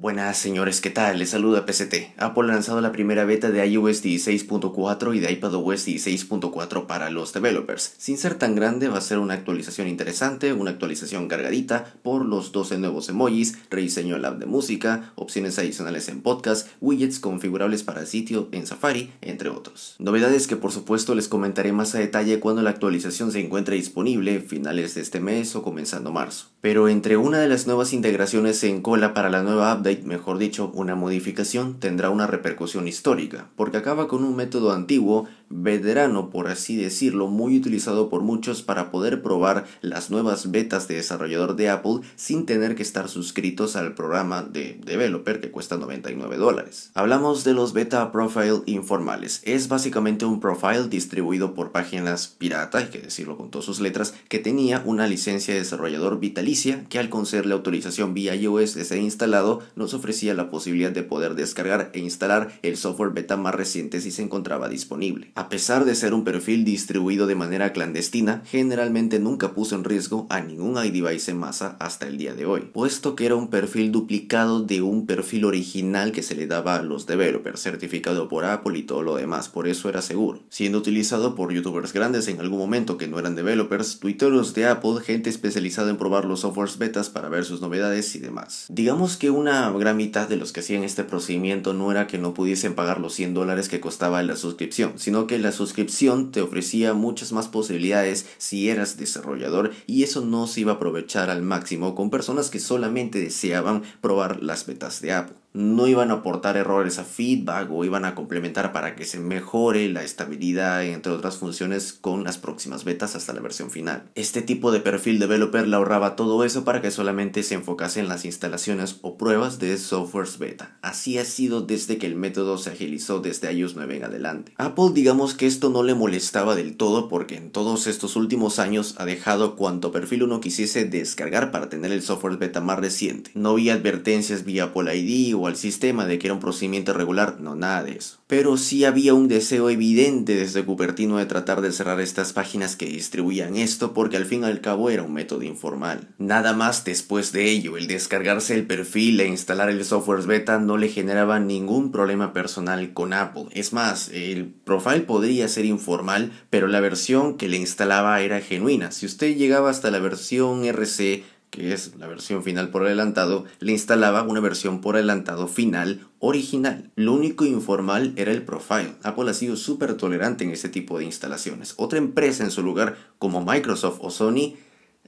Buenas señores, ¿qué tal? Les saluda PCT. Apple ha lanzado la primera beta de iOS 16.4 y de iPadOS 16.4 para los developers. Sin ser tan grande, va a ser una actualización interesante, una actualización cargadita por los 12 nuevos emojis, rediseño del app de música, opciones adicionales en podcast, widgets configurables para sitio en Safari, entre otros. Novedades que por supuesto les comentaré más a detalle cuando la actualización se encuentre disponible, finales de este mes o comenzando marzo. Pero entre una de las nuevas integraciones en cola para la nueva update mejor dicho, una modificación, tendrá una repercusión histórica, porque acaba con un método antiguo, veterano por así decirlo, muy utilizado por muchos para poder probar las nuevas betas de desarrollador de Apple sin tener que estar suscritos al programa de developer que cuesta 99 dólares. Hablamos de los beta profile informales. Es básicamente un profile distribuido por páginas pirata, hay que decirlo con todas sus letras, que tenía una licencia de desarrollador vitalicia que al concederle autorización vía iOS de ser instalado nos ofrecía la posibilidad de poder descargar e instalar el software beta más reciente si se encontraba disponible. A pesar de ser un perfil distribuido de manera clandestina, generalmente nunca puso en riesgo a ningún iDevice en masa hasta el día de hoy, puesto que era un perfil duplicado de un perfil original que se le daba a los developers, certificado por Apple y todo lo demás, por eso era seguro. Siendo utilizado por youtubers grandes en algún momento que no eran developers, tuiteros de Apple, gente especializada en probar los softwares betas para ver sus novedades y demás. Digamos que una gran mitad de los que hacían este procedimiento no era que no pudiesen pagar los 100 dólares que costaba la suscripción, sino que la suscripción te ofrecía muchas más posibilidades si eras desarrollador y eso no se iba a aprovechar al máximo con personas que solamente deseaban probar las betas de Apple no iban a aportar errores a feedback o iban a complementar para que se mejore la estabilidad entre otras funciones con las próximas betas hasta la versión final. Este tipo de perfil developer le ahorraba todo eso para que solamente se enfocase en las instalaciones o pruebas de softwares beta. Así ha sido desde que el método se agilizó desde iOS 9 en adelante. Apple digamos que esto no le molestaba del todo porque en todos estos últimos años ha dejado cuanto perfil uno quisiese descargar para tener el software beta más reciente. No había advertencias vía Apple ID al sistema de que era un procedimiento regular, no nada de eso. Pero sí había un deseo evidente desde Cupertino de tratar de cerrar estas páginas que distribuían esto porque al fin y al cabo era un método informal. Nada más después de ello, el descargarse el perfil e instalar el software beta no le generaba ningún problema personal con Apple. Es más, el profile podría ser informal, pero la versión que le instalaba era genuina. Si usted llegaba hasta la versión RC que es la versión final por adelantado, le instalaba una versión por adelantado final original. Lo único informal era el profile. Apple ha sido súper tolerante en ese tipo de instalaciones. Otra empresa en su lugar, como Microsoft o Sony,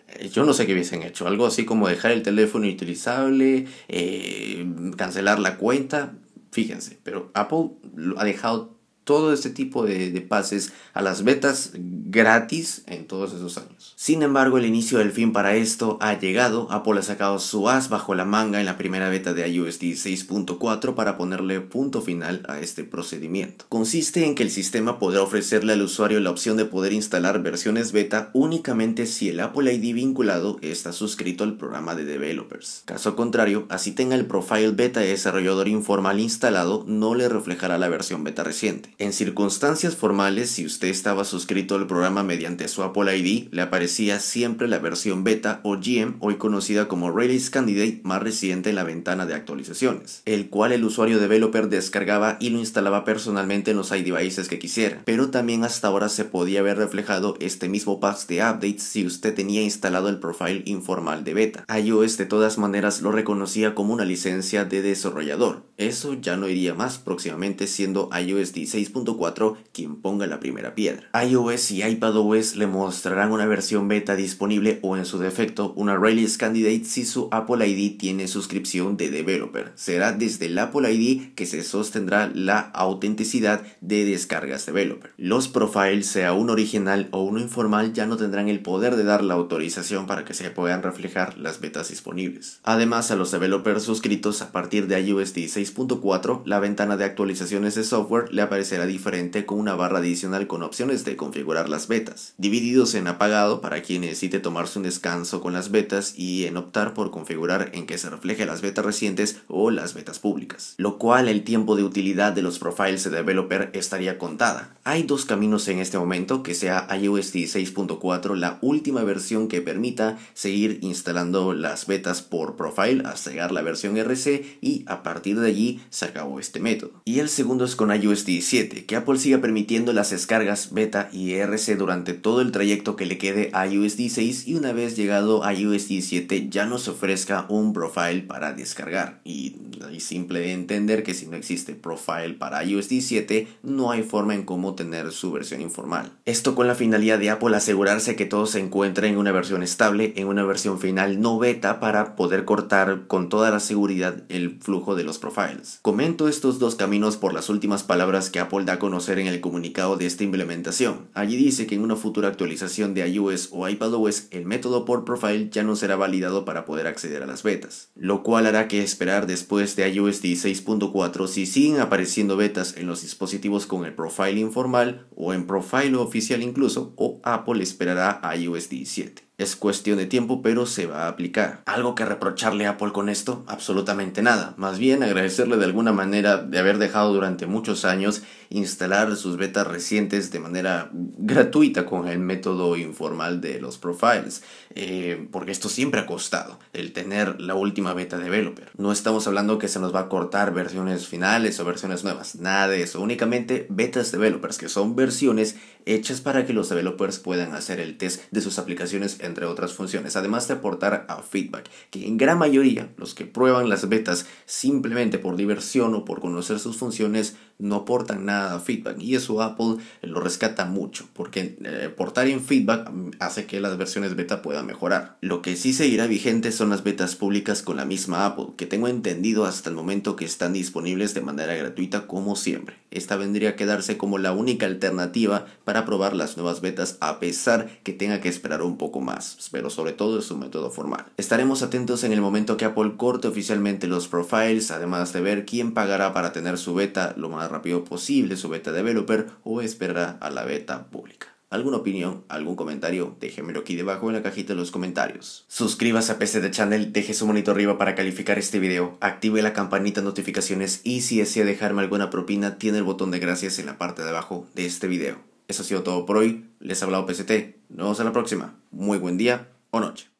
eh, yo no sé qué hubiesen hecho. Algo así como dejar el teléfono inutilizable, eh, cancelar la cuenta. Fíjense, pero Apple ha dejado todo este tipo de, pases a las betas gratis en todos esos años. Sin embargo, el inicio del fin para esto ha llegado. Apple ha sacado su as bajo la manga en la primera beta de iOS 16.4 para ponerle punto final a este procedimiento. Consiste en que el sistema podrá ofrecerle al usuario la opción de poder instalar versiones beta únicamente si el Apple ID vinculado está suscrito al programa de developers. Caso contrario, así tenga el profile beta de desarrollador informal instalado, no le reflejará la versión beta reciente. En circunstancias formales, si usted estaba suscrito al programa mediante su Apple ID, le aparecía siempre la versión beta o GM, hoy conocida como Release Candidate, más reciente en la ventana de actualizaciones, el cual el usuario developer descargaba y lo instalaba personalmente en los iDevices que quisiera. Pero también hasta ahora se podía ver reflejado este mismo patch de updates si usted tenía instalado el profile informal de beta. iOS de todas maneras lo reconocía como una licencia de desarrollador. Eso ya no iría más próximamente siendo iOS 16 6.4 quien ponga la primera piedra. iOS y iPadOS le mostrarán una versión beta disponible o en su defecto una release candidate si su Apple ID tiene suscripción de developer. Será desde el Apple ID que se sostendrá la autenticidad de descargas developer. Los profiles, sea uno original o uno informal, ya no tendrán el poder de dar la autorización para que se puedan reflejar las betas disponibles. Además, a los developers suscritos a partir de iOS 16.4, la ventana de actualizaciones de software le aparece será diferente con una barra adicional con opciones de configurar las betas, divididos en apagado para quien necesite tomarse un descanso con las betas y en optar por configurar en que se refleje las betas recientes o las betas públicas, lo cual el tiempo de utilidad de los profiles de developer estaría contada. Hay dos caminos en este momento, que sea iOS 16.4 la última versión que permita seguir instalando las betas por profile hasta llegar la versión RC y a partir de allí se acabó este método. Y el segundo es con iOS 17, que Apple siga permitiendo las descargas beta y RC durante todo el trayecto que le quede a iOS 16 y una vez llegado a iOS 17 ya nos ofrezca un profile para descargar. Y es simple de entender que si no existe profile para iOS 17 no hay forma en cómo tener su versión informal. Esto con la finalidad de Apple asegurarse que todo se encuentre en una versión estable, en una versión final no beta para poder cortar con toda la seguridad el flujo de los profiles. Comento estos dos caminos por las últimas palabras que Apple da a conocer en el comunicado de esta implementación. Allí dice que en una futura actualización de iOS o iPadOS el método por profile ya no será validado para poder acceder a las betas, lo cual hará que esperar después de iOS 16.4 si siguen apareciendo betas en los dispositivos con el profile informal o en profile oficial incluso o Apple esperará a iOS 17. Es cuestión de tiempo, pero se va a aplicar. ¿Algo que reprocharle a Apple con esto? Absolutamente nada. Más bien agradecerle de alguna manera de haber dejado durante muchos años instalar sus betas recientes de manera gratuita con el método informal de los profiles. Eh, porque esto siempre ha costado, el tener la última beta developer. No estamos hablando que se nos va a cortar versiones finales o versiones nuevas. Nada de eso. Únicamente betas developers, que son versiones hechas para que los developers puedan hacer el test de sus aplicaciones en entre otras funciones, además de aportar a feedback, que en gran mayoría los que prueban las betas simplemente por diversión o por conocer sus funciones no aportan nada a feedback y eso Apple lo rescata mucho porque eh, aportar en feedback hace que las versiones beta puedan mejorar. Lo que sí seguirá vigente son las betas públicas con la misma Apple, que tengo entendido hasta el momento que están disponibles de manera gratuita como siempre. Esta vendría a quedarse como la única alternativa para probar las nuevas betas a pesar que tenga que esperar un poco más, pero sobre todo es un método formal. Estaremos atentos en el momento que Apple corte oficialmente los profiles, además de ver quién pagará para tener su beta lo más rápido posible, su beta developer, o esperará a la beta pública. ¿Alguna opinión? ¿Algún comentario? Déjenmelo aquí debajo en la cajita de los comentarios. Suscríbase a PC de Channel, deje su monito arriba para calificar este video, active la campanita de notificaciones y si desea dejarme alguna propina, tiene el botón de gracias en la parte de abajo de este video. Eso ha sido todo por hoy, les ha hablado PCT, nos vemos en la próxima. Muy buen día o noche.